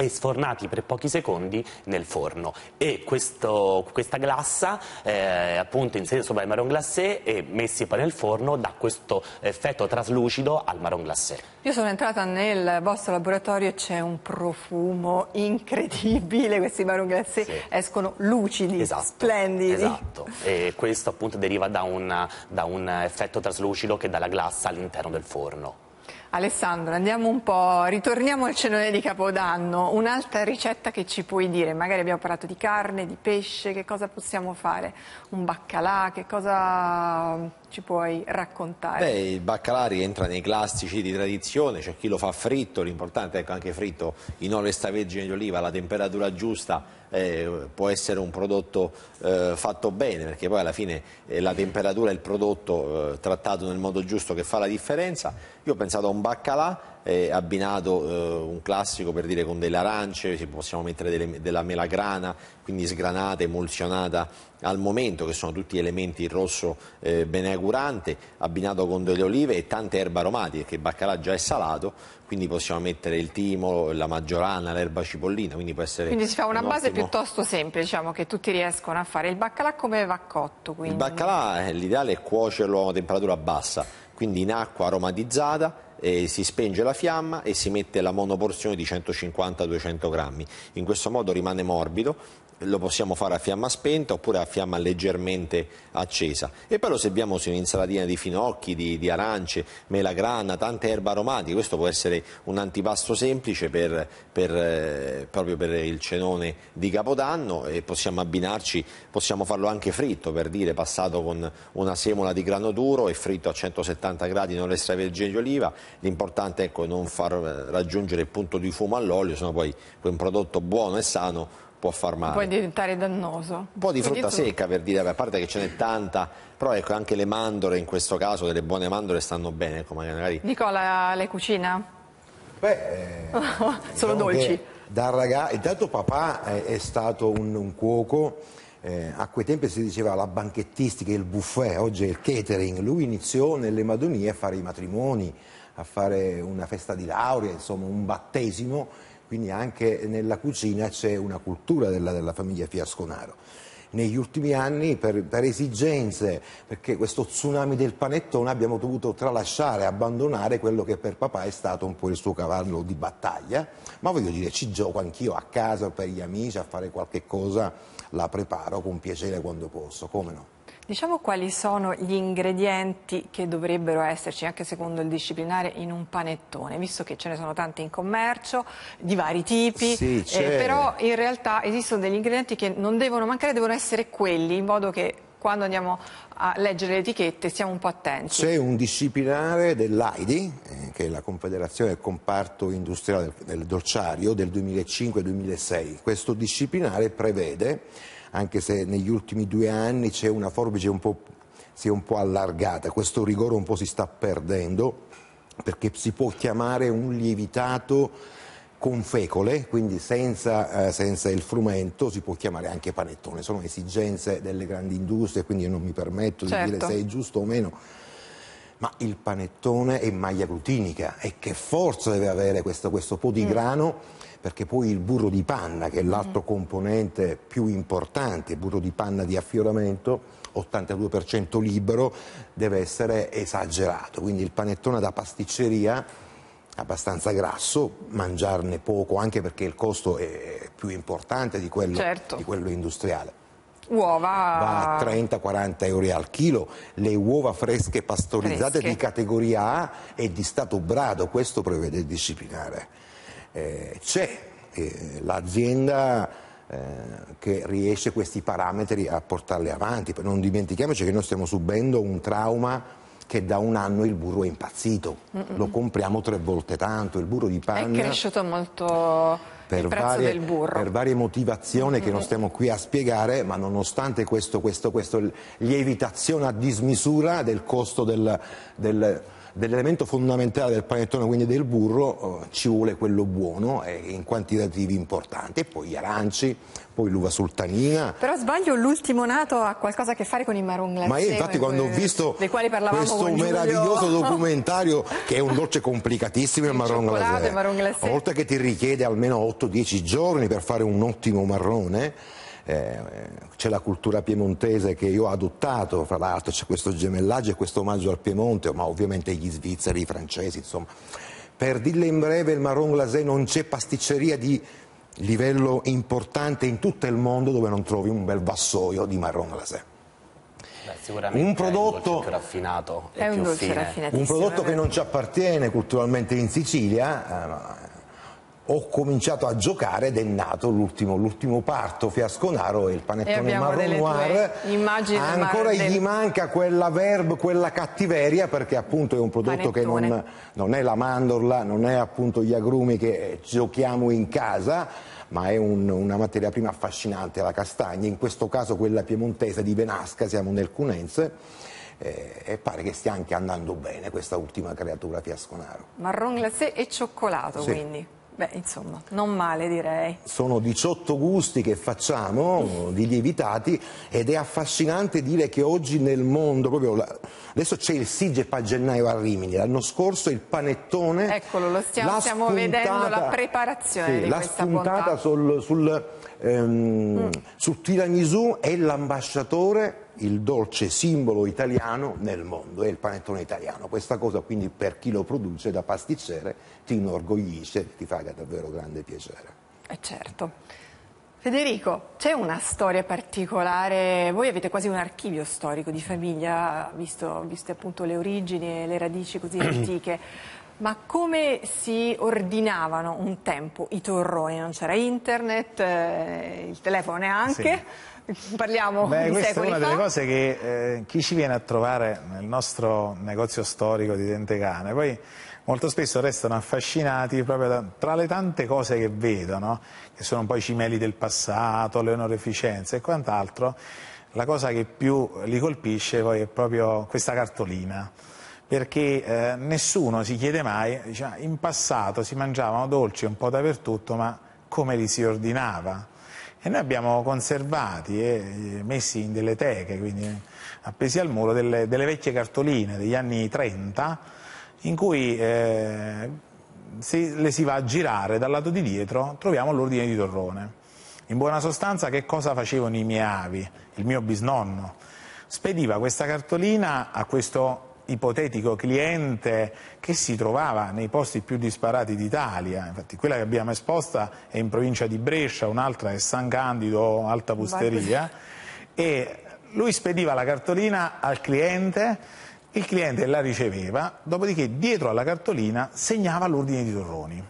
e sfornati per pochi secondi nel forno e questo, questa glassa eh, appunto inserita sopra il marron glacé e messi poi nel forno dà questo effetto traslucido al marron glacé. Io sono entrata nel vostro laboratorio e c'è un profumo incredibile, questi marron glacé sì. escono lucidi, esatto, splendidi. Esatto, e questo appunto deriva da un, da un effetto traslucido che dà la glassa all'interno del forno. Alessandro, andiamo un po', ritorniamo al cenone di Capodanno, un'altra ricetta che ci puoi dire, magari abbiamo parlato di carne, di pesce, che cosa possiamo fare? Un baccalà, che cosa ci puoi raccontare? Beh, il baccalà rientra nei classici di tradizione, c'è chi lo fa fritto, l'importante è che anche fritto in olio extravergine di oliva, alla temperatura giusta, eh, può essere un prodotto eh, fatto bene, perché poi alla fine è la temperatura e il prodotto eh, trattato nel modo giusto che fa la differenza. Io ho pensato a un baccalà eh, abbinato eh, un classico per dire con delle arance, possiamo mettere delle, della melagrana, quindi sgranata, emulsionata al momento, che sono tutti elementi in rosso eh, beneaugurante, abbinato con delle olive e tante erbe aromatiche, perché il baccalà già è salato, quindi possiamo mettere il timo, la maggiorana, l'erba cipollina, quindi può essere Quindi si fa una un base ottimo... piuttosto semplice, diciamo, che tutti riescono a fare. Il baccalà come va cotto? Quindi? Il baccalà, eh, l'ideale è cuocerlo a temperatura bassa, quindi in acqua aromatizzata, si spenge la fiamma e si mette la monoporzione di 150-200 grammi. In questo modo rimane morbido lo possiamo fare a fiamma spenta oppure a fiamma leggermente accesa. E poi lo serviamo su un'insalatina di finocchi, di, di, arance, melagrana, tante erbe aromatiche, questo può essere un antipasto semplice per, per, eh, proprio per il cenone di Capodanno e possiamo abbinarci, possiamo farlo anche fritto per dire passato con una semola di grano duro e fritto a 170 gradi non extravergine di oliva, l'importante è ecco, non far raggiungere il punto di fumo all'olio, sennò poi un prodotto buono e sano può far male. Può diventare dannoso. Un po' di frutta secca per dire, a parte che ce n'è tanta, però ecco anche le mandorle in questo caso, delle buone mandorle stanno bene. Ecco, magari... Nicola, le cucina? Beh, eh, solo diciamo dolci. Da ragazzo, intanto papà è, è stato un, un cuoco. Eh, a quei tempi si diceva la banchettistica, il buffet, oggi è il catering. Lui iniziò nelle Madonie a fare i matrimoni, a fare una festa di laurea, insomma un battesimo quindi anche nella cucina c'è una cultura della, della famiglia Fiasconaro. Negli ultimi anni per, per, esigenze, perché questo tsunami del panettone abbiamo dovuto tralasciare, abbandonare quello che per papà è stato un po' il suo cavallo di battaglia, ma voglio dire ci gioco anch'io a casa per gli amici a fare qualche cosa, la preparo con piacere quando posso, come no? Diciamo quali sono gli ingredienti che dovrebbero esserci, anche secondo il disciplinare, in un panettone, visto che ce ne sono tanti in commercio, di vari tipi, sì, eh, però in realtà esistono degli ingredienti che non devono mancare, devono essere quelli, in modo che quando andiamo a leggere le etichette stiamo un po' attenti. C'è un disciplinare dell'AIDI, eh, che è la Confederazione del Comparto Industriale del Dolciario del 2005-2006. Questo disciplinare prevede anche se negli ultimi due anni c'è una forbice un po', si è un po' allargata, questo rigore un po' si sta perdendo perché si può chiamare un lievitato con fecole, quindi senza, eh, senza, il frumento, si può chiamare anche panettone, sono esigenze delle grandi industrie, quindi io non mi permetto certo. di dire se è giusto o meno, ma il panettone è maglia glutinica e che forza deve avere questo, questo po' di mm. grano perché poi il burro di panna, che è l'altro componente più importante, il burro di panna di affioramento, 82% libero, deve essere esagerato. Quindi il panettone da pasticceria abbastanza grasso, mangiarne poco anche perché il costo è più importante di quello, certo. di quello industriale. Uova va a 30-40 euro al chilo, le uova fresche pastorizzate fresche. di categoria A e di stato brado, questo prevede il disciplinare eh, c'è eh, l'azienda eh, che riesce questi parametri a portarli avanti. Non dimentichiamoci che noi stiamo subendo un trauma che da un anno il burro è impazzito, lo compriamo tre volte tanto, il burro di È panna cresciuto molto per varie, per varie motivazioni che non stiamo qui a spiegare, ma nonostante questo, questo, questo lievitazione a dismisura del costo del- del- dell'elemento fondamentale del panettone, quindi del burro, eh, ci vuole quello buono e in quantitativi importanti. E poi gli aranci, poi l'uva sultanina. Però sbaglio, l'ultimo nato ha qualcosa a che fare con i marron glacé. Ma io infatti que- quando ho visto questo meraviglioso documentario che è un dolce complicatissimo il marron cioccolato glacé. marron glacé. oltre che ti richiede almeno 8-10 giorni per fare un ottimo marrone eh, c'è la cultura piemontese che io ho adottato, fra l'altro c'è questo gemellaggio e questo omaggio al Piemonte, ma ovviamente gli svizzeri, i francesi, insomma. Per dirle in breve, il marron glacé non c'è pasticceria di livello importante in tutto il mondo dove non trovi un bel vassoio di marron glacé. Beh, sicuramente Un è prodotto- dolce più raffinato e È un più dolce. Un prodotto è che non ci appartiene culturalmente in Sicilia, eh, ma ho cominciato a giocare ed è nato l'ultimo, l'ultimo parto fiasconaro e il panettone marron noir. del Ancora mar- gli del- manca quella verb, quella cattiveria perché appunto è un prodotto che non, Panettone. non è la mandorla, non è appunto gli agrumi che giochiamo in casa, ma è un- una materia prima affascinante, la castagna, in questo caso quella piemontese di Venasca, siamo nel Cunense. eh, e pare che stia anche andando bene questa ultima creatura fiasconaro. Marron glacé e cioccolato, Sì. quindi. Beh, insomma, non male direi. Sono 18 gusti che facciamo di lievitati ed è affascinante dire che oggi nel mondo, proprio la- adesso c'è il SIGEP a gennaio a Rimini, l'anno scorso il panettone. Eccolo, lo stiamo, stiamo spuntata- vedendo la preparazione sì, questa spuntata sul, sul, ehm, sul tiramisù è l'ambasciatore, il dolce simbolo italiano nel mondo, è il panettone italiano. Questa cosa quindi per chi lo produce da pasticcere ti inorgoglisce, ti fa davvero grande piacere. Eh certo. Federico, c'è una storia particolare, voi avete quasi un archivio storico di famiglia, visto, viste appunto le origini e le radici così antiche, ma come si ordinavano un tempo i torroni? Non c'era internet, eh, il telefono neanche, parliamo Beh, di questa è secoli una fa. delle cose che eh, chi ci viene a trovare nel nostro negozio storico di Dentecane, poi molto spesso restano affascinati proprio da- tra le tante cose che vedono, che sono poi i cimeli del passato, le onorificenze e quant'altro, la cosa che più li colpisce poi è proprio questa cartolina. Perché eh, nessuno si chiede mai, dice, "Ah, in passato si mangiavano dolci un po' dappertutto, ma come li si ordinava? E noi abbiamo conservati e messi in delle teche, quindi appesi al muro, delle, delle vecchie cartoline degli anni 30 in cui eh, se le si va a girare dal lato di dietro troviamo l'ordine di torrone. In buona sostanza che cosa facevano i miei avi, il mio bisnonno? Spediva questa cartolina a questo ipotetico cliente che si trovava nei posti più disparati d'Italia, infatti quella che abbiamo esposta è in provincia di Brescia, un'altra è San Candido, Alta Pusteria, e lui spediva la cartolina al cliente, il cliente la riceveva, dopodiché dietro alla cartolina segnava l'ordine di torroni.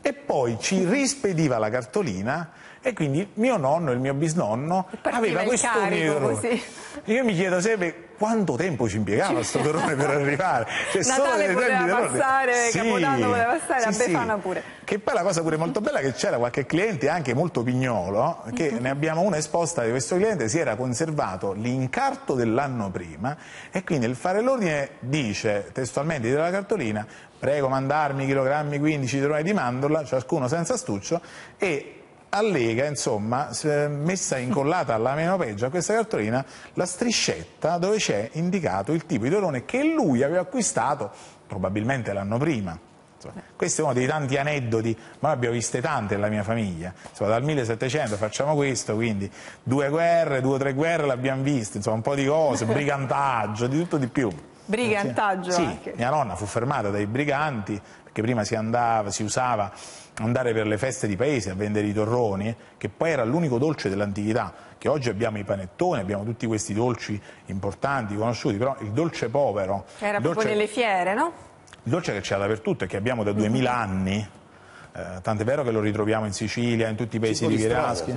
E poi ci rispediva la cartolina e quindi mio nonno, il mio bisnonno, aveva questo ordine di torroni. Io mi chiedo sempre quanto tempo ci impiegava questo torrone per arrivare. Cioè, Natale torroni. passare, Capodanno poteva passare, a Befana pure. Che poi la cosa pure molto bella è che c'era qualche cliente anche molto pignolo, che Mhm. ne abbiamo una esposta di questo cliente, si era conservato l'incarto dell'anno prima e quindi il fare l'ordine dice testualmente della cartolina prego mandarmi chilogrammi 15 di torrone di mandorla, ciascuno senza astuccio e allega, insomma, messa incollata alla meno peggio a questa cartolina la striscetta dove c'è indicato il tipo di torrone che lui aveva acquistato probabilmente l'anno prima. Insomma, questo è uno dei tanti aneddoti, ma ne abbiamo viste tante nella mia famiglia. Insomma, dal 1700 facciamo questo, quindi due guerre, due o tre guerre l'abbiamo viste, insomma, un po' di cose, brigantaggio, di tutto di più. Brigantaggio Sì, anche. mia nonna fu fermata dai briganti perché prima si andava, si usava andare per le feste di paese a vendere i torroni, che poi era l'unico dolce dell'antichità, che oggi abbiamo i panettoni, abbiamo tutti questi dolci importanti, conosciuti, però il dolce povero, Era il proprio dolce, nelle fiere, no? il dolce che c'è dappertutto e che abbiamo da 2000 anni, eh, tant'è vero che lo ritroviamo in Sicilia, in tutti i paesi Tipo di rivieraschi.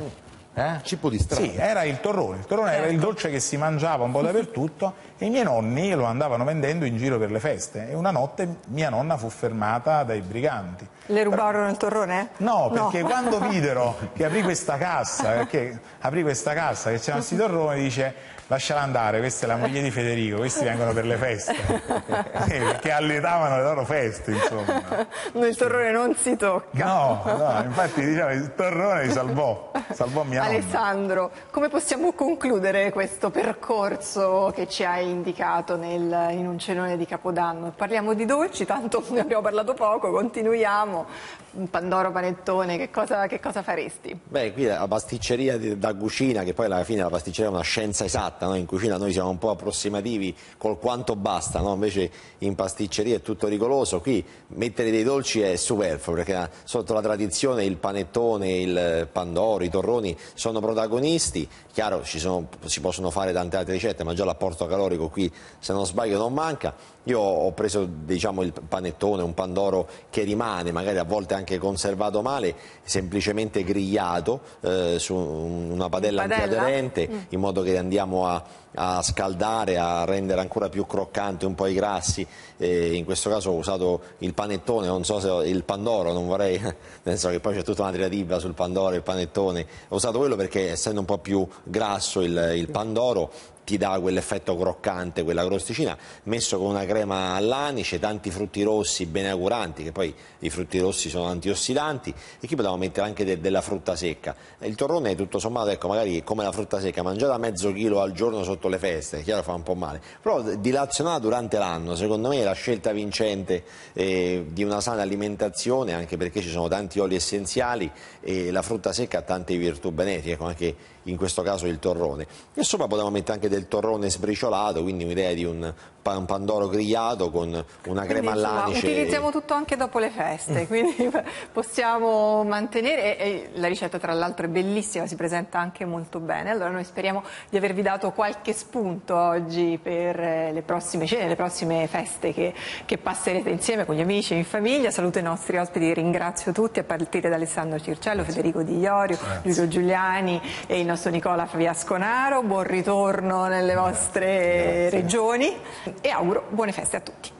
Eh? Cibo di strada? Sì, era il torrone. Il torrone era il dolce che si mangiava un po' dappertutto e i miei nonni lo andavano vendendo in giro per le feste. E una notte mia nonna fu fermata dai briganti. Le rubarono il torrone? No, perché no. quando videro che aprì questa cassa, perché aprì questa cassa che c'erano questi torroni, dice lasciala andare, questa è la moglie di Federico, questi vengono per le feste, perché allietavano le loro feste, insomma. Il torrone non si tocca. No, no infatti diciamo, il torrone li salvò, salvò mia Alessandro, nonna. come possiamo concludere questo percorso che ci hai indicato nel, in un cenone di Capodanno? Parliamo di dolci, tanto ne abbiamo parlato poco, continuiamo. Un Pandoro panettone, che cosa, che cosa faresti? Beh, qui la pasticceria da cucina, che poi alla fine la pasticceria è una scienza esatta, no? in cucina noi siamo un po' approssimativi col quanto basta, no? invece in pasticceria è tutto rigoloso, qui mettere dei dolci è superfluo, perché sotto la tradizione il panettone, il pandoro, i torroni sono protagonisti, chiaro sono, si possono fare tante altre ricette, ma già l'apporto calorico qui se non sbaglio non manca, io ho preso diciamo, il panettone, un pandoro che rimane, magari a volte anche conservato male, semplicemente grigliato eh, su una padella, padella? antiaderente, mm. in modo che andiamo a, a, scaldare, a rendere ancora più croccante un po' i grassi. Eh, in questo caso ho usato il panettone, non so se il pandoro, non vorrei, nel senso che poi c'è tutta una diatriba sul pandoro e il panettone. Ho usato quello perché essendo un po' più grasso il, il pandoro ti dà quell'effetto croccante, quella crosticina, messo con una crema all'anice, tanti frutti rossi bene auguranti, che poi i frutti rossi sono antiossidanti, e qui potevamo mettere anche de della frutta secca. Il torrone tutto sommato, ecco, magari come la frutta secca, mangiata mezzo chilo al giorno sotto le feste, chiaro fa un po' male, però dilazionata durante l'anno, secondo me è la scelta vincente eh, di una sana alimentazione, anche perché ci sono tanti oli essenziali e la frutta secca ha tante virtù benefiche, come anche in questo caso il torrone. Sopra potevamo mettere anche del torrone sbriciolato, quindi un'idea di un pan pandoro grigliato con una crema all'anice. Utilizziamo tutto anche dopo le feste, quindi possiamo mantenere, e la ricetta tra l'altro è bellissima, si presenta anche molto bene, allora noi speriamo di avervi dato qualche spunto oggi per eh, le prossime cene, le prossime feste che, che passerete insieme con gli amici e in famiglia, saluto i nostri ospiti, ringrazio tutti a partire da Alessandro Circello, Grazie. Federico Di Iorio, Giulio Giuliani e il nostro Nicola Faviasconaro, buon ritorno nelle vostre Grazie. regioni e auguro buone feste a tutti.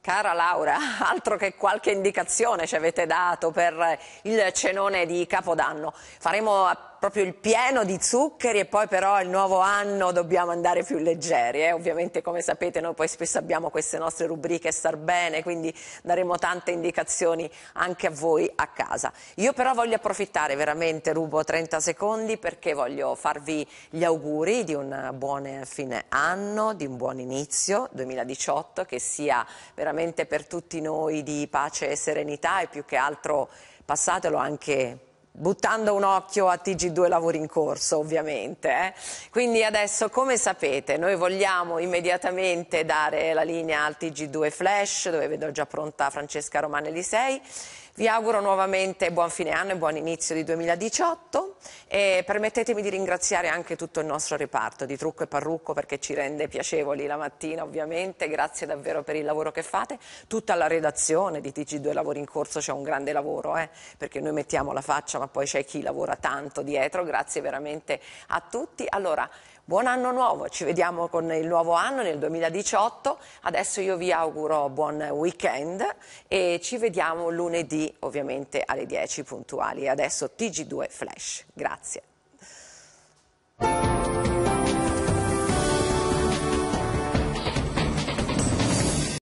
Cara Laura, altro che qualche indicazione ci avete dato per il cenone di Capodanno. Faremo proprio il pieno di zuccheri e poi però il nuovo anno dobbiamo andare più leggeri. Eh? Ovviamente come sapete noi poi spesso abbiamo queste nostre rubriche star bene, quindi daremo tante indicazioni anche a voi a casa. Io però voglio approfittare veramente, rubo 30 secondi perché voglio farvi gli auguri di un buon fine anno, di un buon inizio 2018, che sia veramente per tutti noi di pace e serenità e più che altro passatelo anche buttando un occhio a TG2 lavori in corso ovviamente. Eh? Quindi adesso come sapete noi vogliamo immediatamente dare la linea al TG2 Flash dove vedo già pronta Francesca Romanelli 6 vi auguro nuovamente buon fine anno e buon inizio di 2018 e permettetemi di ringraziare anche tutto il nostro reparto di trucco e parrucco perché ci rende piacevoli la mattina ovviamente, grazie davvero per il lavoro che fate, tutta la redazione di TG2 Lavori in Corso c'è un grande lavoro eh, perché noi mettiamo la faccia ma poi c'è chi lavora tanto dietro, grazie veramente a tutti. Allora, Buon anno nuovo, ci vediamo con il nuovo anno nel 2018, adesso io vi auguro buon weekend e ci vediamo lunedì ovviamente alle 10 puntuali. Adesso TG2 Flash, grazie.